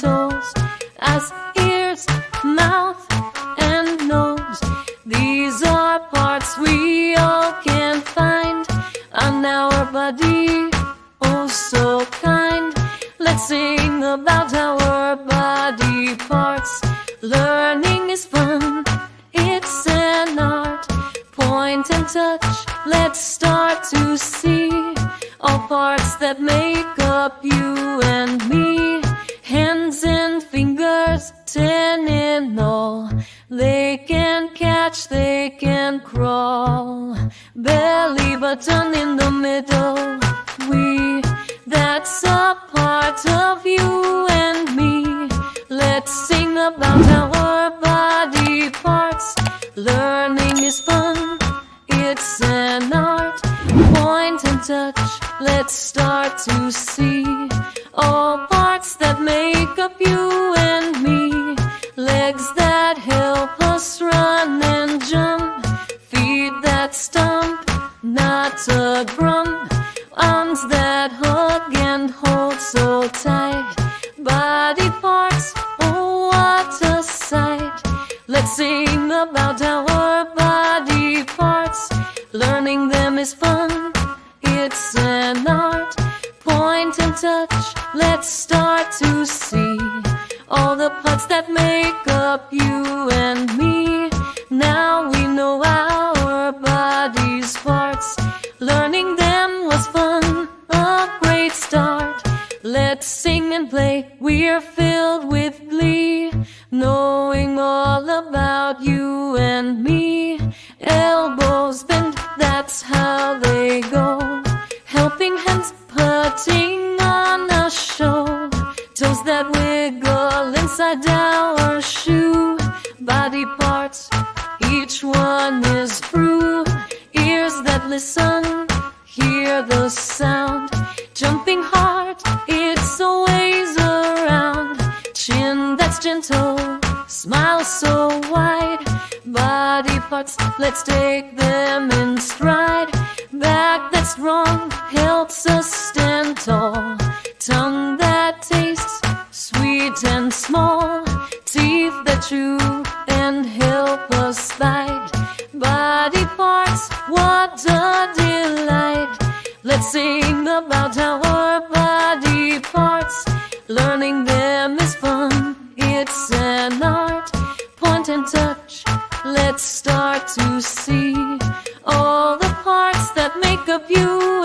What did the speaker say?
souls as ears, mouth, and nose. These are parts we all can find on our body. Oh, so kind. Let's sing about our body parts. Learning is fun, it's an art. Point and touch, let's start to see all parts that make up you and me. Hands and fingers, ten in all. They can catch, they can crawl. Belly button in the middle. We, that's a part of you and me. Let's sing about our body parts. Learning is fun, it's an art. Point and touch, let's start to see all make up you and me. Legs that help us run and jump, feet that stomp, not a drum. Arms that hug and hold so tight. Body parts, oh what a sight. Let's sing about our body parts. Learning them is fun, it's an art. Point and touch, let's start to see all the parts that make up you and me. Now we know our body's parts. Learning them was fun, a great start. Let's sing and play, we're filled with glee. Knowing all about you and me. Elbows bent, that's how they go. Helping hands putting. Toes that wiggle inside our shoe. Body parts, each one is through. Ears that listen, hear the sound. Jumping heart, it's always around. Chin that's gentle, smile so wide. Body parts, let's take them in stride. Back that's strong helps us stand tall. And small. Teeth that chew and help us bite. Body parts, what a delight. Let's sing about our body parts. Learning them is fun, it's an art. Point and touch, let's start to see all the parts that make up you